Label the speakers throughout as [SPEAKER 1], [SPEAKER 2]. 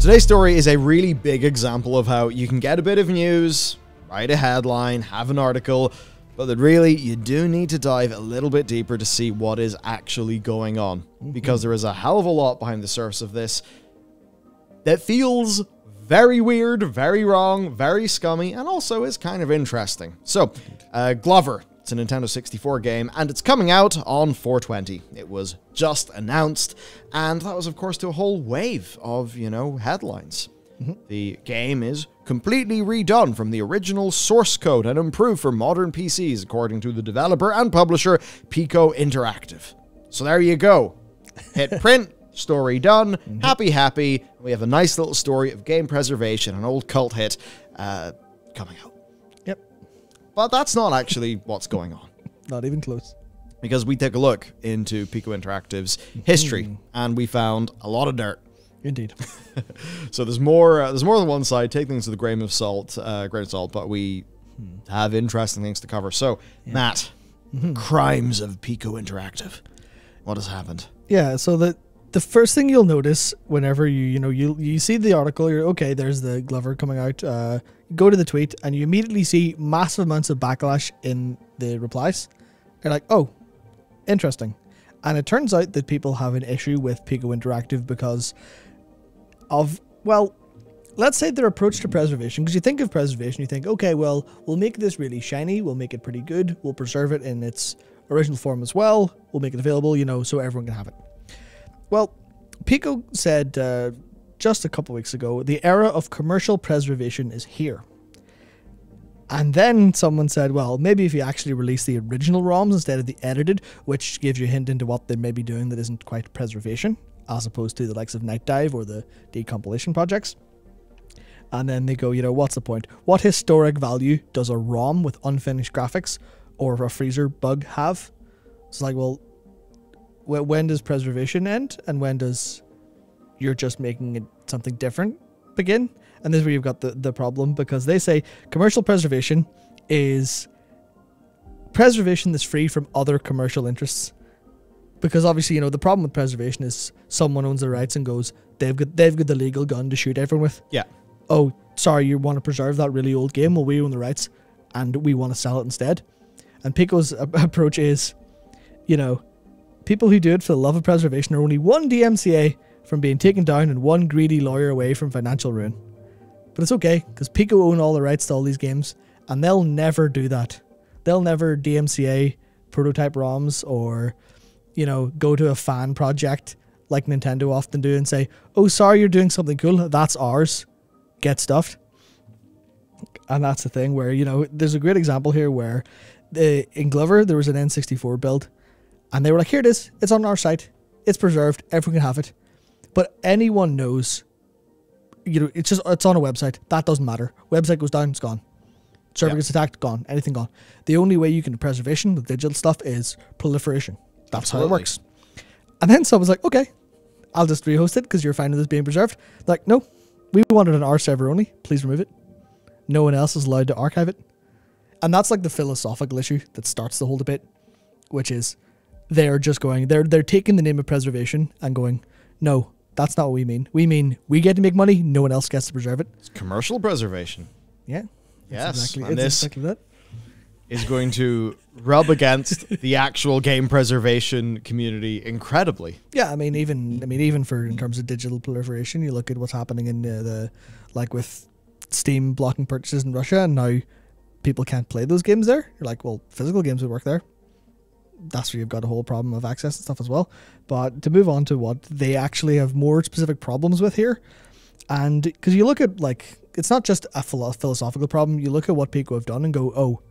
[SPEAKER 1] Today's story is a really big example of how you can get a bit of news, write a headline, have an article, but that really you do need to dive a little bit deeper to see what is actually going on. Because there is a hell of a lot behind the surface of this that feels very weird, very wrong, very scummy, and also is kind of interesting. So, uh, Glover. It's a Nintendo 64 game, and it's coming out on 420. It was just announced, and that was, of course, to a whole wave of, you know, headlines. The game is completely redone from the original source code and improved for modern PCs, according to the developer and publisher Piko Interactive. So there you go. Hit print, story done, happy, happy. We have a nice little story of game preservation, an old cult hit, uh, coming out. But that's not actually what's going on.
[SPEAKER 2] Not even close.
[SPEAKER 1] Because we took a look into Piko Interactive's history and we found a lot of dirt.
[SPEAKER 2] Indeed.
[SPEAKER 1] So there's more. Uh, there's more than one side. Take things with a grain of salt. Uh, grain of salt. But we have interesting things to cover. So Matt, crimes of Piko Interactive. What has happened?
[SPEAKER 2] Yeah, so the the first thing you'll notice whenever you you know you you see the article, you're okay. There's the Glover coming out. Uh, go to the tweet, and you immediately see massive amounts of backlash in the replies. You're like, oh, interesting. And it turns out that people have an issue with Piko Interactive because of well, let's say their approach to preservation. Because you think of preservation, you think, okay, well, we'll make this really shiny, we'll make it pretty good, we'll preserve it in its original form as well, we'll make it available, you know, so everyone can have it. Well, Piko said uh, just a couple weeks ago, the era of commercial preservation is here. And then someone said, well, maybe if you actually release the original ROMs instead of the edited, which gives you a hint into what they may be doing that isn't quite preservation, as opposed to the likes of Nightdive or the decompilation projects. And then they go, you know, what's the point? What historic value does a ROM with unfinished graphics or a freezer bug have? It's like, well, when does preservation end and when does you're just making it something different begin? And this is where you've got the, the problem because they say commercial preservation is preservation that's free from other commercial interests. Because obviously, you know, the problem with preservation is someone owns the rights and goes, they've got they've got the legal gun to shoot everyone with.
[SPEAKER 1] Yeah.
[SPEAKER 2] Oh, sorry, you want to preserve that really old game? Well, we own the rights, and we want to sell it instead. And Piko's a- approach is, you know, people who do it for the love of preservation are only one DMCA from being taken down and one greedy lawyer away from financial ruin. But it's okay, because Piko own all the rights to all these games, and they'll never do that. They'll never DMCA prototype ROMs or, you know, go to a fan project like Nintendo often do and say, oh, sorry, you're doing something cool. That's ours. Get stuffed. And that's the thing where, you know, there's a great example here where the, in Glover, there was an N64 build, and they were like, here it is. It's on our site. It's preserved. Everyone can have it. But anyone knows, you know, it's just, it's on a website. That doesn't matter. Website goes down, it's gone. Server gets attacked, gone. Anything gone. The only way you can do preservation with digital stuff is proliferation. That's how it works. And then someone's like, okay, I'll just rehost it because you're finding this being preserved. Like, no, we want it on our server only. Please remove it. No one else is allowed to archive it. And that's like the philosophical issue that starts the whole debate, which is they're just going, they're they're taking the name of preservation and going, no, that's not what we mean. We mean we get to make money, no one else gets to preserve it.
[SPEAKER 1] It's commercial preservation
[SPEAKER 2] Yeah.
[SPEAKER 1] Yes,
[SPEAKER 2] Exactly,
[SPEAKER 1] and this-
[SPEAKER 2] exactly that.
[SPEAKER 1] is going to rub against the actual game preservation community incredibly.
[SPEAKER 2] Yeah, I mean, even I mean, even for in terms of digital proliferation, you look at what's happening in the, the like with Steam blocking purchases in Russia, and now people can't play those games there. You're like, well, physical games would work there. That's where you've got a whole problem of access and stuff as well. But to move on to what they actually have more specific problems with here, and because you look at like it's not just a philo- philosophical problem. You look at what Piko have done and go, oh,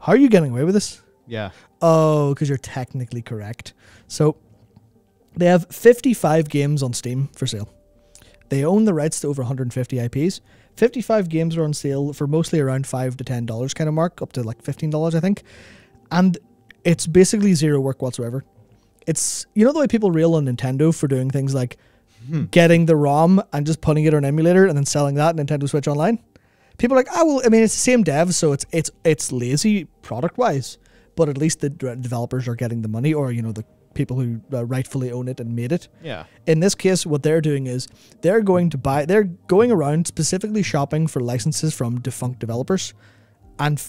[SPEAKER 2] how are you getting away with this?
[SPEAKER 1] Yeah.
[SPEAKER 2] Oh, because you're technically correct. So they have 55 games on Steam for sale. They own the rights to over 150 IPs. 55 games are on sale for mostly around five to ten dollars kind of mark, up to like fifteen dollars, I think. And it's basically zero work whatsoever. It's you know the way people rail on Nintendo for doing things like getting the ROM and just putting it on an emulator and then selling that Nintendo Switch Online. People are like, oh well, I mean it's the same dev, so it's it's it's lazy product wise, but at least the developers are getting the money, or you know the people who uh, rightfully own it and made it.
[SPEAKER 1] Yeah.
[SPEAKER 2] In this case, what they're doing is they're going to buy, they're going around specifically shopping for licenses from defunct developers and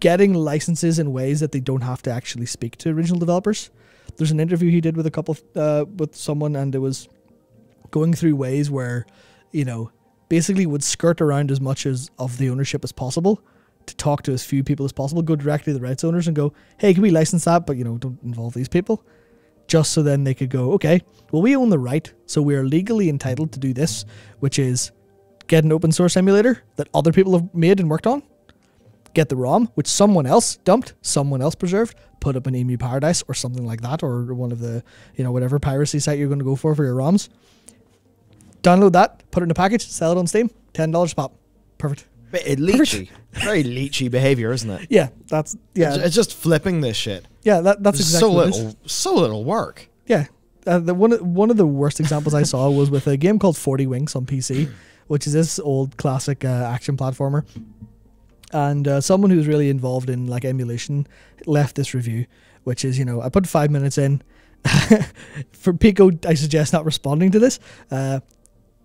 [SPEAKER 2] getting licenses in ways that they don't have to actually speak to original developers. There's an interview he did with a couple, uh, with someone, and it was going through ways where, you know, basically would skirt around as much as of the ownership as possible to talk to as few people as possible, go directly to the rights owners and go, hey, can we license that? But, you know, don't involve these people. Just so then they could go, okay, well, we own the right, so we are legally entitled to do this, which is get an open source emulator that other people have made and worked on, get the ROM, which someone else dumped, someone else preserved, put up an Emuparadise or something like that, or one of the, you know, whatever piracy site you're going to go for for your ROMs. Download that, put it in a package, sell it on Steam, $10 pop. Perfect.
[SPEAKER 1] Bit leechy. Very leechy behavior, isn't it?
[SPEAKER 2] Yeah, that's yeah,
[SPEAKER 1] It's, it's just flipping this shit.
[SPEAKER 2] yeah. That, that's
[SPEAKER 1] There's
[SPEAKER 2] exactly
[SPEAKER 1] so
[SPEAKER 2] it
[SPEAKER 1] little, so little work.
[SPEAKER 2] Yeah, uh, the one one of the worst examples I saw was with a game called Forty Winks on PC, which is this old classic uh, action platformer. And uh, someone who's really involved in like emulation left this review, which is you know I put five minutes in. For Piko, I suggest not responding to this. Uh,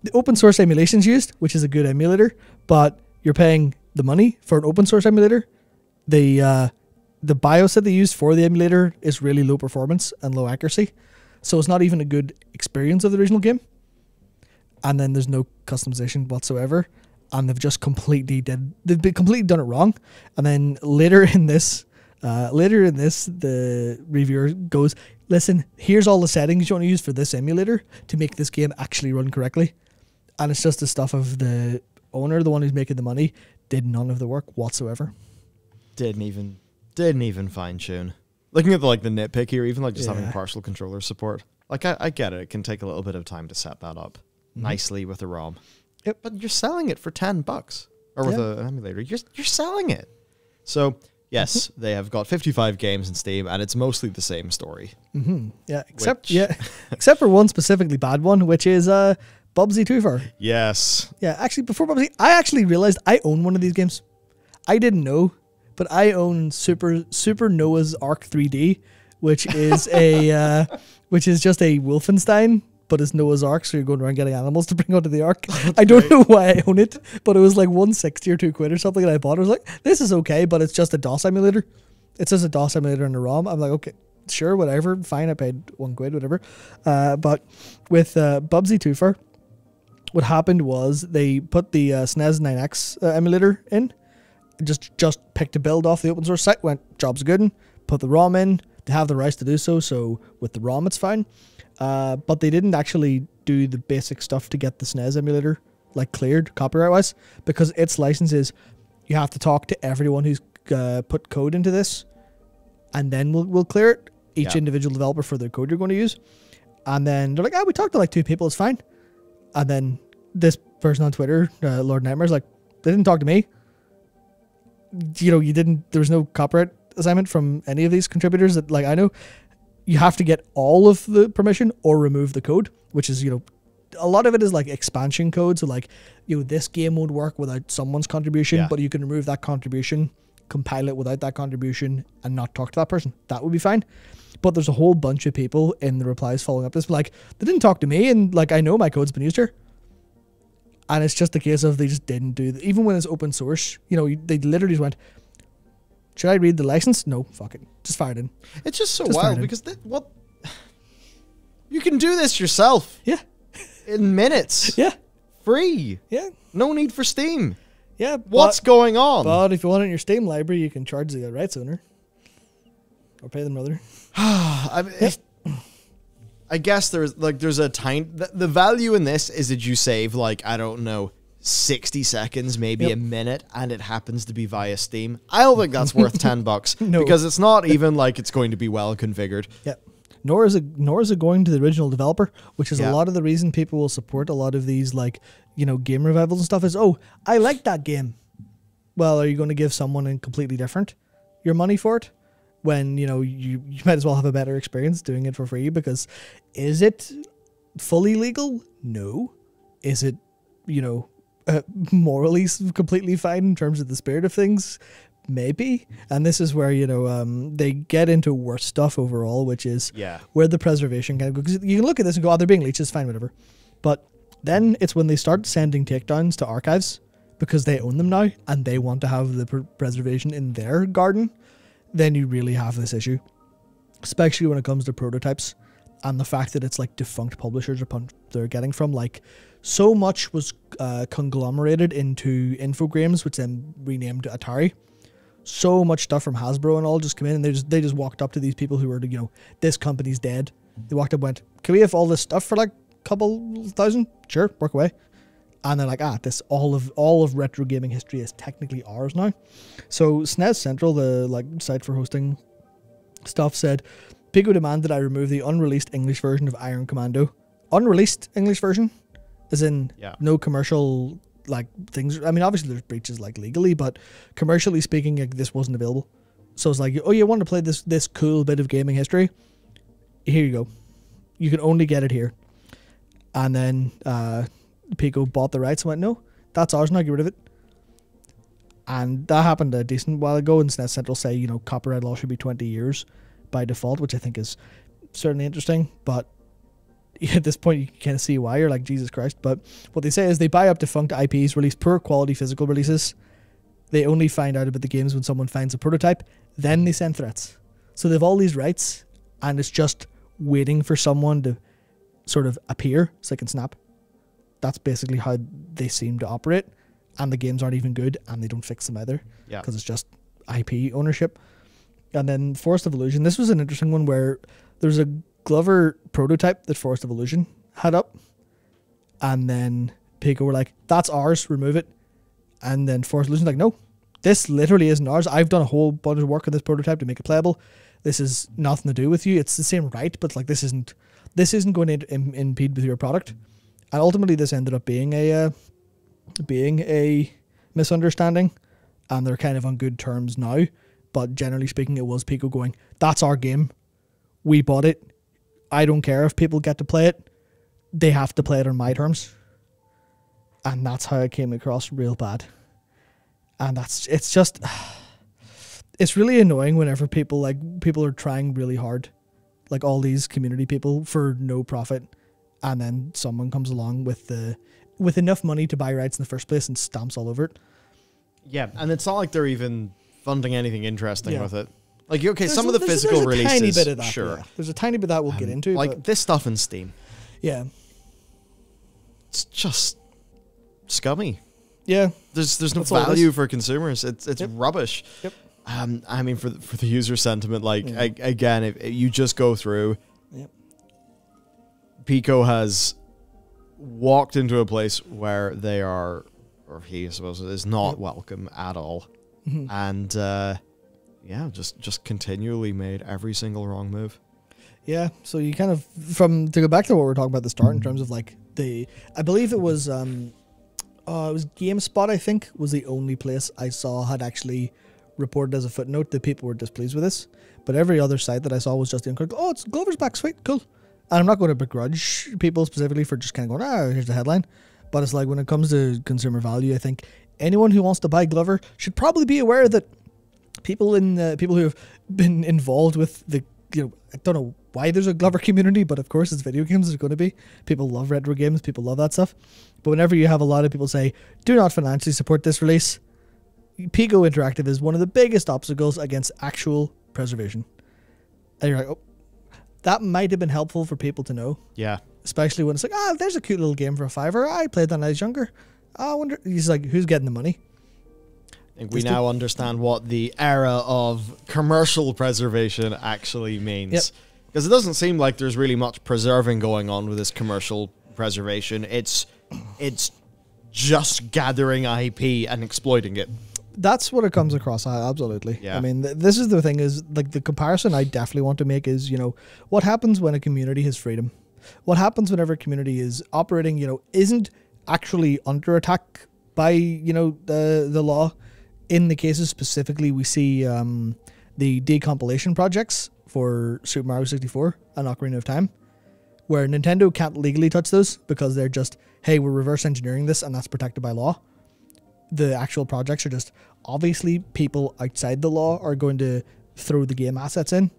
[SPEAKER 2] the open source emulation's used, which is a good emulator, but you're paying the money for an open source emulator. The uh, the BIOS that they use for the emulator is really low performance and low accuracy, so it's not even a good experience of the original game. And then there's no customization whatsoever, and they've just completely did they've been completely done it wrong. And then later in this, uh, later in this, the reviewer goes, "Listen, here's all the settings you want to use for this emulator to make this game actually run correctly." And it's just the stuff of the owner, the one who's making the money, did none of the work whatsoever.
[SPEAKER 1] Didn't even, didn't even fine tune. Looking at the like the nitpick here, even like just having partial controller support. Like I, I get it. It can take a little bit of time to set that up nicely with a ROM.
[SPEAKER 2] Yep.
[SPEAKER 1] But you're selling it for ten bucks, or with
[SPEAKER 2] Yeah.
[SPEAKER 1] an emulator. You're you're selling it. So yes, they have got 55 games in Steam, and it's mostly the same story.
[SPEAKER 2] hmm Yeah, except
[SPEAKER 1] Which-
[SPEAKER 2] yeah, except for one specifically bad one, which is uh Bubsy Two-Fur.
[SPEAKER 1] Yes.
[SPEAKER 2] Yeah, actually, before Bubsy, I actually realized I own one of these games. I didn't know, but I own Super Super Noah's Ark 3D, which is a uh, which is just a Wolfenstein, but it's Noah's Ark, so you're going around getting animals to bring onto the Ark. I don't know why I own it, but it was like 160 or two quid or something, and I bought it. I was like, this is okay, but it's just a DOS emulator. It's just a DOS emulator and a ROM. I'm like, okay, sure, whatever, fine. I paid one quid, whatever. Uh, but with uh, Bubsy Two-Fur what happened was they put the uh, Snes9x uh, emulator in, just just picked a build off the open source site, went job's good, put the ROM in. They have the rights to do so, so with the ROM it's fine. Uh, but they didn't actually do the basic stuff to get the SNES emulator like cleared copyright wise because its license is you have to talk to everyone who's uh, put code into this, and then we'll we'll clear it. Each
[SPEAKER 1] Yeah.
[SPEAKER 2] individual developer for the code you're going to use, and then they're like, ah, we talked to like two people, it's fine. And then this person on Twitter, uh, Lord Nightmare's like, they didn't talk to me. You know, you didn't. There was no copyright assignment from any of these contributors that, like, I know. You have to get all of the permission or remove the code, which is, you know, a lot of it is like expansion code. So, like, you know, this game won't work without someone's contribution,
[SPEAKER 1] Yeah.
[SPEAKER 2] but you can remove that contribution, compile it without that contribution, and not talk to that person. That would be fine. But there's a whole bunch of people in the replies following up this, like, they didn't talk to me, and like, I know my code's been used here. And it's just a case of they just didn't do that. Even when it's open source, you know, they literally just went, should I read the license? No, fuck it. Just fire it in.
[SPEAKER 1] It's just so
[SPEAKER 2] Just
[SPEAKER 1] wild because what you can do this yourself
[SPEAKER 2] Yeah.
[SPEAKER 1] in minutes,
[SPEAKER 2] Yeah.
[SPEAKER 1] free.
[SPEAKER 2] Yeah.
[SPEAKER 1] No need for Steam.
[SPEAKER 2] Yeah.
[SPEAKER 1] What's
[SPEAKER 2] but,
[SPEAKER 1] going on?
[SPEAKER 2] But if you want it in your Steam library, you can charge the rights owner. Or pay them rather.
[SPEAKER 1] I, mean, if- I guess there's like there's a tiny the, the value in this is that you save like I don't know 60 seconds, maybe
[SPEAKER 2] Yep.
[SPEAKER 1] a minute, and it happens to be via Steam. I don't think that's worth 10 bucks
[SPEAKER 2] No.
[SPEAKER 1] because it's not even like it's going to be well configured.
[SPEAKER 2] Yep. Nor is it nor is it going to the original developer, which is
[SPEAKER 1] Yeah.
[SPEAKER 2] a lot of the reason people will support a lot of these like, you know, game revivals and stuff is, oh, I like that game. Well, are you going to give someone in completely different your money for it? When, you know, you, you might as well have a better experience doing it for free because is it fully legal? No. Is it, you know, uh, morally completely fine in terms of the spirit of things? maybe. And this is where you know um, they get into worse stuff overall, which is
[SPEAKER 1] Yeah.
[SPEAKER 2] where the preservation kind of goes. 'Cause you can look at this and go, "Oh, they're being leeches, fine, whatever." But then it's when they start sending takedowns to archives because they own them now and they want to have the pr- preservation in their garden. Then you really have this issue, especially when it comes to prototypes and the fact that it's like defunct publishers are pun- they're getting from. Like, so much was uh, conglomerated into Infogrames, which then renamed Atari. So much stuff from Hasbro and all just come in, and they just they just walked up to these people who were, you know, this company's dead. They walked up, went, "Can we have all this stuff for like a couple thousand? Sure, work away." And they're like, "Ah, this all of all of retro gaming history is technically ours now." So SNES Central, the like site for hosting stuff, said Piko demanded I remove the unreleased English version of Iron Commando. Unreleased English version, as in
[SPEAKER 1] Yeah.
[SPEAKER 2] no commercial like things. I mean, obviously there's breaches like legally, but commercially speaking, like, this wasn't available. So it's like, oh, you want to play this this cool bit of gaming history? Here you go. You can only get it here. And then uh, Piko bought the rights and went, no, that's ours now. Get rid of it. And that happened a decent while ago. And SNES Central say, you know, copyright law should be 20 years by default, which I think is certainly interesting. But at this point, you can kind of see why. You're like, Jesus Christ. But what they say is they buy up defunct IPs, release poor quality physical releases. They only find out about the games when someone finds a prototype. Then they send threats. So they have all these rights, and it's just waiting for someone to sort of appear so they can snap. That's basically how they seem to operate. And the games aren't even good, and they don't fix them either
[SPEAKER 1] Yeah.
[SPEAKER 2] because it's just IP ownership. And then Forest of Illusion. This was an interesting one where there's a Glover prototype that Forest of Illusion had up, and then Piko were like, "That's ours, remove it." And then Forest of Illusion's like, "No, this literally isn't ours. I've done a whole bunch of work on this prototype to make it playable. This is nothing to do with you. It's the same right, but like this isn't this isn't going to Im- impede with your product." And ultimately, this ended up being a uh, being a misunderstanding, and they're kind of on good terms now. But generally speaking, it was Piko going, "That's our game. We bought it. I don't care if people get to play it. They have to play it on my terms." And that's how it came across real bad. And that's it's just it's really annoying whenever people like people are trying really hard, like all these community people for no profit, and then someone comes along with the with enough money to buy rights in the first place and stamps all over it.
[SPEAKER 1] Yeah, and it's not like they're even funding anything interesting
[SPEAKER 2] Yeah.
[SPEAKER 1] with it. Like okay,
[SPEAKER 2] There's
[SPEAKER 1] some
[SPEAKER 2] a-
[SPEAKER 1] of the physical
[SPEAKER 2] there's a
[SPEAKER 1] releases,
[SPEAKER 2] tiny bit of that,
[SPEAKER 1] sure.
[SPEAKER 2] yeah. There's a tiny bit of that we'll get
[SPEAKER 1] Um,
[SPEAKER 2] into.
[SPEAKER 1] like this stuff in Steam.
[SPEAKER 2] yeah,
[SPEAKER 1] It's just scummy.
[SPEAKER 2] yeah,
[SPEAKER 1] There's there's no
[SPEAKER 2] That's
[SPEAKER 1] value for consumers. It's it's
[SPEAKER 2] Yep.
[SPEAKER 1] rubbish.
[SPEAKER 2] Yep.
[SPEAKER 1] Um, I mean, for the, for the user sentiment, like
[SPEAKER 2] Yeah.
[SPEAKER 1] a- again, if, if you just go through,
[SPEAKER 2] Yep.
[SPEAKER 1] Piko has walked into a place where they are, or he, I suppose, is not
[SPEAKER 2] Yep.
[SPEAKER 1] welcome at all,
[SPEAKER 2] Mhm.
[SPEAKER 1] and uh, yeah, just just continually made every single wrong move.
[SPEAKER 2] Yeah, so you kind of from to go back to what we are talking about at the start in terms of like the I believe it was um uh, it was GameSpot I think was the only place I saw had actually reported as a footnote that people were displeased with this. But every other site that I saw was just incorrect. Oh, it's Glover's back, sweet, cool. And I'm not going to begrudge people specifically for just kind of going, ah, here's the headline. But it's like when it comes to consumer value, I think anyone who wants to buy Glover should probably be aware that people in uh, people who have been involved with the you know I don't know why there's a Glover community, but of course it's video games. There's going to be people love retro games, people love that stuff. But whenever you have a lot of people say, "Do not financially support this release," Piko Interactive is one of the biggest obstacles against actual preservation. And you're like, oh, that might have been helpful for people to know,
[SPEAKER 1] Yeah,
[SPEAKER 2] especially when it's like, ah, there's a cute little game for a fiver. I played that when I was younger. I wonder. He's like, who's getting the money?
[SPEAKER 1] I think we now understand what the era of commercial preservation actually means.
[SPEAKER 2] Yep.
[SPEAKER 1] Because it doesn't seem like there's really much preserving going on with this commercial preservation. It's it's just gathering IP and exploiting it.
[SPEAKER 2] That's what it comes across. uh, Absolutely.
[SPEAKER 1] Yeah.
[SPEAKER 2] I mean, th- this is the thing is like the comparison I definitely want to make is you know what happens when a community has freedom. What happens whenever a community is operating, you know, isn't actually under attack by you know the the law. In the cases specifically, we see um, the decompilation projects for Super Mario 64 and Ocarina of Time, where Nintendo can't legally touch those because they're just, hey, we're reverse engineering this and that's protected by law the actual projects are just obviously people outside the law are going to throw the game assets in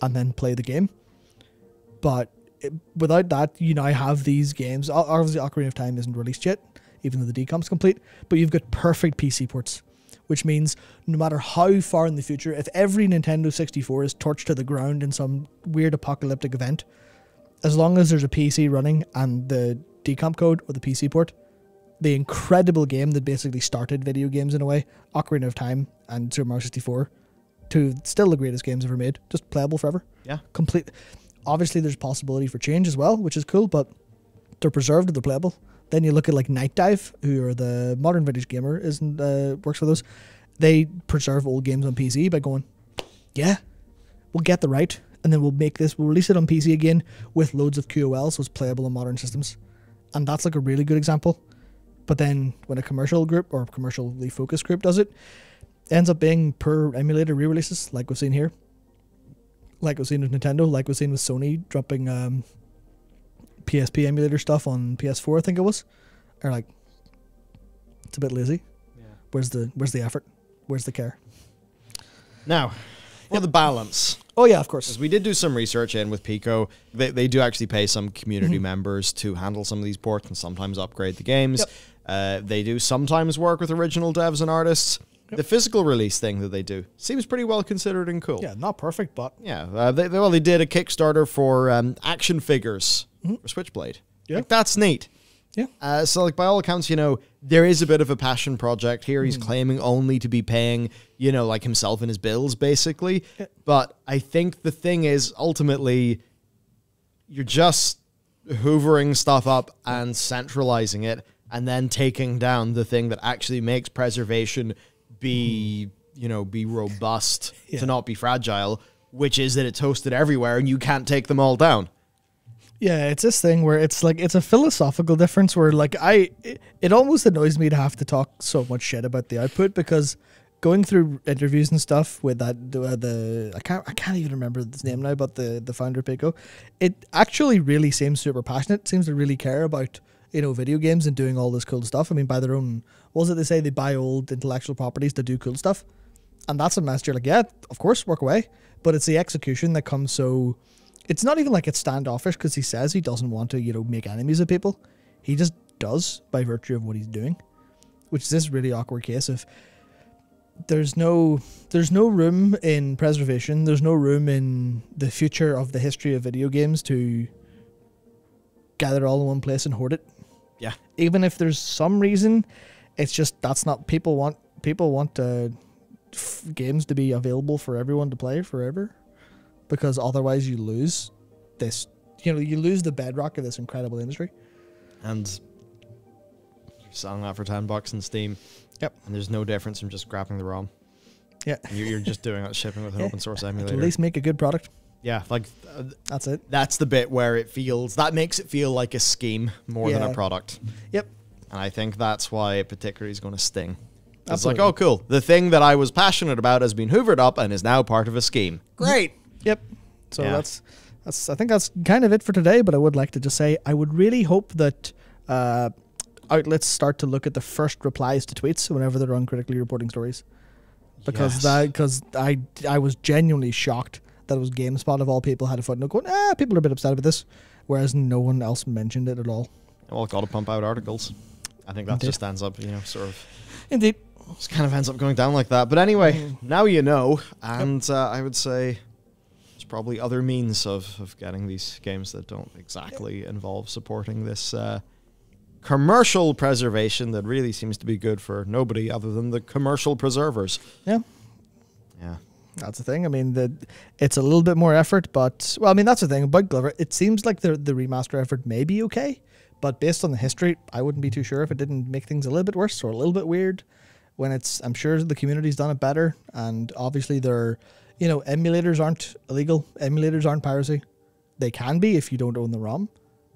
[SPEAKER 2] and then play the game. But it, without that, you now have these games. Obviously, Ocarina of Time isn't released yet, even though the decomp's complete. But you've got perfect PC ports, which means no matter how far in the future, if every Nintendo 64 is torched to the ground in some weird apocalyptic event, as long as there's a PC running and the decomp code or the PC port, the incredible game that basically started video games in a way, Ocarina of Time and Super Mario 64, two still the greatest games ever made, just playable forever.
[SPEAKER 1] Yeah.
[SPEAKER 2] Complete. Obviously, there's possibility for change as well, which is cool, but they're preserved they're playable. Then you look at like Nightdive, who are the modern vintage gamer, isn't uh, works with us. They preserve old games on PC by going, yeah, we'll get the right, and then we'll make this, we'll release it on PC again with loads of QOL, so it's playable on modern systems, and that's like a really good example. But then when a commercial group or commercially focused group does it, it ends up being per emulator re-releases, like we've seen here, like we've seen with Nintendo, like we've seen with Sony dropping um, PSP emulator stuff on PS4, I think it was. Or like, it's a bit lazy.
[SPEAKER 1] Yeah.
[SPEAKER 2] Where's the Where's the effort? Where's the care?
[SPEAKER 1] Now, for the balance.
[SPEAKER 2] Oh yeah, of course.
[SPEAKER 1] Because we did do some research in with Piko. They, they do actually pay some community
[SPEAKER 2] Mm-hmm.
[SPEAKER 1] members to handle some of these ports and sometimes upgrade the games.
[SPEAKER 2] Yep.
[SPEAKER 1] Uh, they do sometimes work with original devs and artists. The physical release thing that they do seems pretty well considered and cool.
[SPEAKER 2] Yeah, not perfect, but
[SPEAKER 1] Yeah, uh, they, they- well, they did a Kickstarter for um, action figures for Switchblade.
[SPEAKER 2] Yeah.
[SPEAKER 1] Like, that's neat.
[SPEAKER 2] yeah,
[SPEAKER 1] Uh, so, like by all accounts, you know, there is a bit of a passion project here. He's claiming only to be paying, you know, like himself and his bills, basically.
[SPEAKER 2] Yeah.
[SPEAKER 1] But I think the thing is, ultimately, you're just hoovering stuff up and centralizing it, and then taking down the thing that actually makes preservation be, you know, be robust
[SPEAKER 2] Yeah.
[SPEAKER 1] to not be fragile, which is that it's hosted everywhere and you can't take them all down.
[SPEAKER 2] Yeah. It's this thing where it's like it's a philosophical difference where like I, it, it almost annoys me to have to talk so much shit about the output because going through interviews and stuff with that the, uh, the I can't I can't even remember his name now, but the the founder Piko, it actually really seems super passionate. Seems to really care about you know video games and doing all this cool stuff. I mean, by their own, what was it they say they buy old intellectual properties to do cool stuff, and that's a mess. You're like, yeah, of course, work away, but it's the execution that comes so. It's not even like it's standoffish because he says he doesn't want to you know make enemies of people. He just does by virtue of what he's doing, which is this really awkward case of there's no there's no room in preservation there's no room in the future of the history of video games to gather all in one place and hoard it
[SPEAKER 1] Yeah.
[SPEAKER 2] even if there's some reason it's just that's not people want people want uh, f- games to be available for everyone to play forever because otherwise you lose this you know you lose the bedrock of this incredible industry
[SPEAKER 1] and you're selling that for 10 bucks in Steam.
[SPEAKER 2] Yep.
[SPEAKER 1] And there's no difference from just grabbing the ROM.
[SPEAKER 2] yeah
[SPEAKER 1] And You're, you're just doing it, shipping with an
[SPEAKER 2] Yeah.
[SPEAKER 1] open source emulator.
[SPEAKER 2] at least make a good product
[SPEAKER 1] Yeah, like uh,
[SPEAKER 2] that's it
[SPEAKER 1] that's the bit where it feels, that makes it feel like a scheme more than a product.
[SPEAKER 2] yep
[SPEAKER 1] And I think that's why it particularly is going to sting. It's like, oh, cool. The thing that I was passionate about has been hoovered up and is now part of a scheme. Great.
[SPEAKER 2] Yep. So
[SPEAKER 1] Yeah.
[SPEAKER 2] that's that's I think that's kind of it for today. But I would like to just say I would really hope that uh, outlets start to look at the first replies to tweets whenever they're on critically reporting stories, because
[SPEAKER 1] Yes.
[SPEAKER 2] that because I I was genuinely shocked that it was GameSpot of all people had a footnote going ah people are a bit upset about this, whereas no one else mentioned it at all.
[SPEAKER 1] Well, got to pump out articles. I think that
[SPEAKER 2] Indeed.
[SPEAKER 1] just ends up, you know, sort of
[SPEAKER 2] Indeed.
[SPEAKER 1] just kind of ends up going down like that. But anyway, now you know, and uh, I would say probably other means of, of getting these games that don't exactly involve supporting this uh, commercial preservation that really seems to be good for nobody other than the commercial preservers.
[SPEAKER 2] Yeah.
[SPEAKER 1] Yeah.
[SPEAKER 2] That's the thing. I mean, the it's a little bit more effort, but well, I mean that's the thing about Glover. It seems like the the remaster effort may be okay, but based on the history, I wouldn't be too sure if it didn't make things a little bit worse or a little bit weird. When it's, I'm sure the community's done it better, and obviously they're, you know, emulators aren't illegal. Emulators aren't piracy. They can be if you don't own the ROM,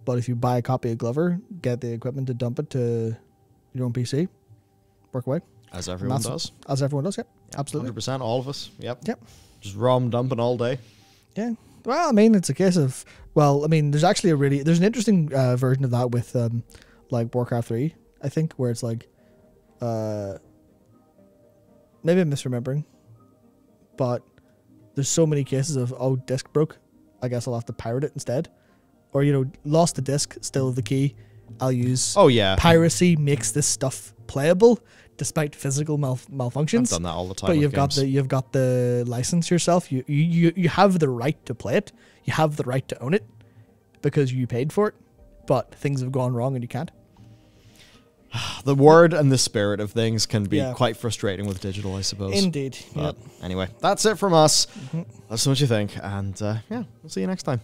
[SPEAKER 2] but if you buy a copy of Glover, get the equipment to dump it to your own PC, work away
[SPEAKER 1] As everyone does.
[SPEAKER 2] as everyone does. Yep, absolutely.
[SPEAKER 1] 100%, all of us. Yep.
[SPEAKER 2] Yep.
[SPEAKER 1] Just ROM dumping all day.
[SPEAKER 2] Yeah. Well, I mean, it's a case of well, I mean, there's actually a really there's an interesting uh, version of that with um, like Warcraft three, I think, where it's like uh, maybe I'm misremembering, but there's so many cases of oh disc broke, I guess I'll have to pirate it instead, or you know lost the disc, still the key, I'll use
[SPEAKER 1] Oh yeah,
[SPEAKER 2] piracy makes this stuff playable despite physical mal-
[SPEAKER 1] I've
[SPEAKER 2] malfunctions.
[SPEAKER 1] done that all the time.
[SPEAKER 2] But you've got
[SPEAKER 1] games.
[SPEAKER 2] the you've got the license yourself. You, you you you have the right to play it. You have the right to own it because you paid for it. But things have gone wrong and you can't.
[SPEAKER 1] the word and the spirit of things can be
[SPEAKER 2] Yeah.
[SPEAKER 1] quite frustrating with digital, I suppose.
[SPEAKER 2] Indeed.
[SPEAKER 1] But anyway, that's it from us. Let us know what you think, and uh, yeah, we'll see you next time.